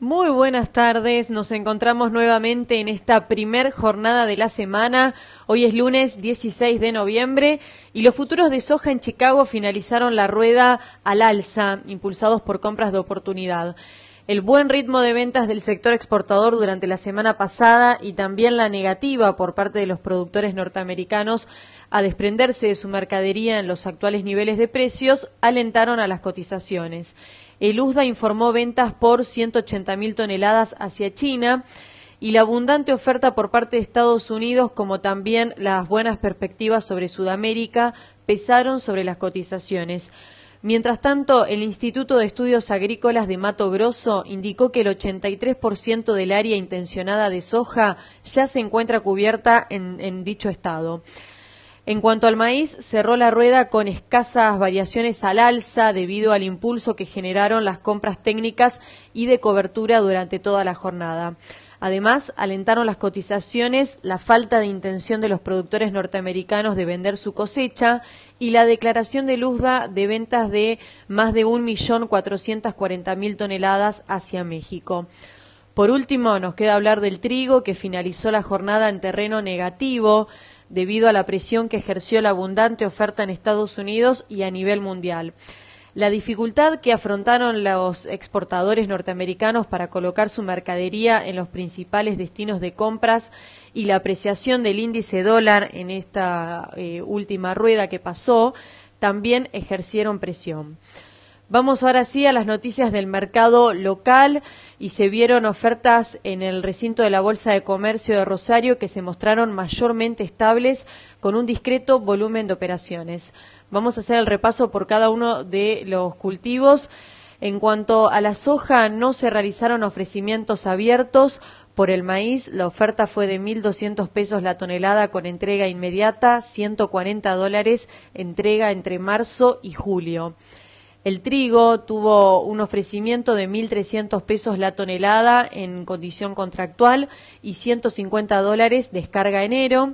Muy buenas tardes, nos encontramos nuevamente en esta primer jornada de la semana. Hoy es lunes 16 de noviembre y los futuros de soja en Chicago finalizaron la rueda al alza, impulsados por compras de oportunidad. El buen ritmo de ventas del sector exportador durante la semana pasada y también la negativa por parte de los productores norteamericanos a desprenderse de su mercadería en los actuales niveles de precios alentaron a las cotizaciones. El USDA informó ventas por 180.000 toneladas hacia China y la abundante oferta por parte de Estados Unidos, como también las buenas perspectivas sobre Sudamérica, pesaron sobre las cotizaciones. Mientras tanto, el Instituto de Estudios Agrícolas de Mato Grosso indicó que el 83% del área intencionada de soja ya se encuentra cubierta en, en dicho estado. En cuanto al maíz, cerró la rueda con escasas variaciones al alza debido al impulso que generaron las compras técnicas y de cobertura durante toda la jornada. Además, alentaron las cotizaciones la falta de intención de los productores norteamericanos de vender su cosecha y la declaración de Luzda de ventas de más de 1.440.000 toneladas hacia México. Por último, nos queda hablar del trigo, que finalizó la jornada en terreno negativo debido a la presión que ejerció la abundante oferta en Estados Unidos y a nivel mundial. La dificultad que afrontaron los exportadores norteamericanos para colocar su mercadería en los principales destinos de compras y la apreciación del índice dólar en esta eh, última rueda que pasó también ejercieron presión. Vamos ahora sí a las noticias del mercado local y se vieron ofertas en el recinto de la Bolsa de Comercio de Rosario que se mostraron mayormente estables con un discreto volumen de operaciones. Vamos a hacer el repaso por cada uno de los cultivos. En cuanto a la soja, no se realizaron ofrecimientos abiertos. Por el maíz, la oferta fue de 1.200 pesos la tonelada con entrega inmediata, 140 dólares entrega entre marzo y julio. El trigo tuvo un ofrecimiento de 1.300 pesos la tonelada en condición contractual y 150 dólares descarga enero.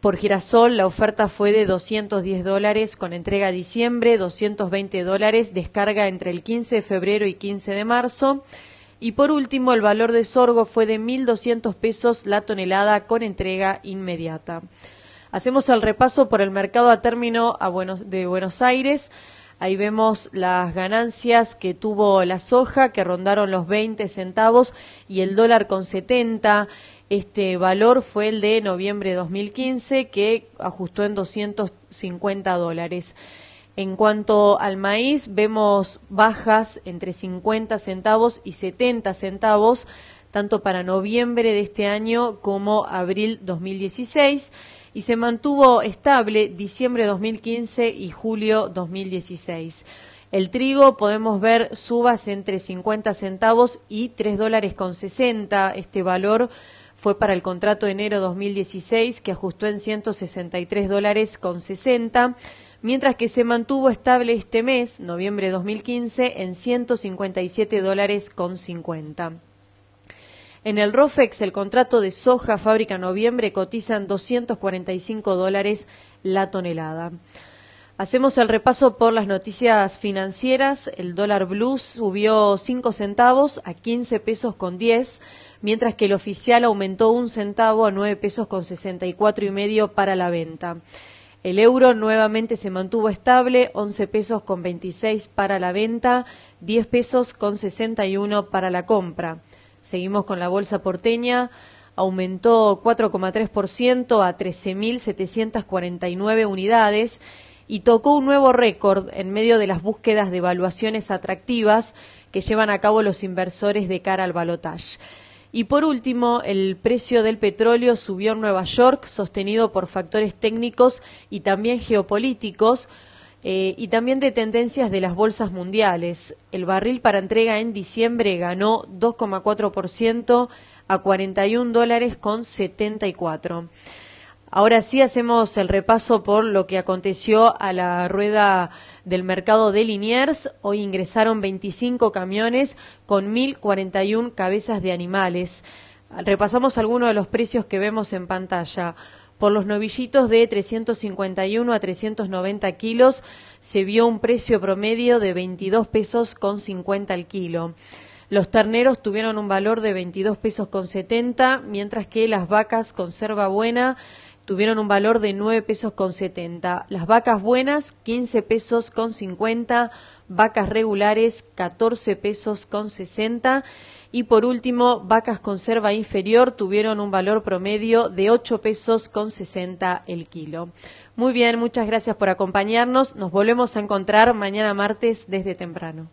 Por girasol la oferta fue de 210 dólares con entrega a diciembre, 220 dólares descarga entre el 15 de febrero y 15 de marzo. Y por último, el valor de sorgo fue de 1.200 pesos la tonelada con entrega inmediata. Hacemos el repaso por el mercado a término de Buenos Aires. Ahí vemos las ganancias que tuvo la soja, que rondaron los 20 centavos, y el dólar con 70. Este valor fue el de noviembre de 2015, que ajustó en 250 dólares. En cuanto al maíz, vemos bajas entre 50 centavos y 70 centavos, tanto para noviembre de este año como abril 2016 y se mantuvo estable diciembre 2015 y julio 2016. El trigo podemos ver subas entre 50 centavos y 3 dólares con 60. Este valor fue para el contrato de enero 2016 que ajustó en 163 dólares con 60, mientras que se mantuvo estable este mes, noviembre 2015, en 157 dólares con 50. En el ROFEX, el contrato de soja fábrica noviembre cotizan 245 dólares la tonelada. Hacemos el repaso por las noticias financieras. El dólar blue subió 5 centavos a 15 pesos con 10, mientras que el oficial aumentó un centavo a 9 pesos con 64 y medio para la venta. El euro nuevamente se mantuvo estable, 11 pesos con 26 para la venta, 10 pesos con 61 para la compra. Seguimos con la bolsa porteña, aumentó 4,3% a 13.749 unidades y tocó un nuevo récord en medio de las búsquedas de evaluaciones atractivas que llevan a cabo los inversores de cara al balotaje. Y por último, el precio del petróleo subió en Nueva York, sostenido por factores técnicos y también geopolíticos, eh, y también de tendencias de las bolsas mundiales. El barril para entrega en diciembre ganó 2,4% a 41 dólares con 74. Ahora sí hacemos el repaso por lo que aconteció a la rueda del mercado de Liniers. Hoy ingresaron 25 camiones con 1.041 cabezas de animales. Repasamos algunos de los precios que vemos en pantalla. Por los novillitos de 351 a 390 kilos se vio un precio promedio de 22 pesos con 50 al kilo. Los terneros tuvieron un valor de 22 pesos con 70, mientras que las vacas conserva buena tuvieron un valor de 9 pesos con 70. Las vacas buenas, 15 pesos con 50. Vacas regulares, 14 pesos con 60. Y por último, vacas conserva inferior tuvieron un valor promedio de 8 pesos con 60 el kilo. Muy bien, muchas gracias por acompañarnos. Nos volvemos a encontrar mañana martes desde temprano.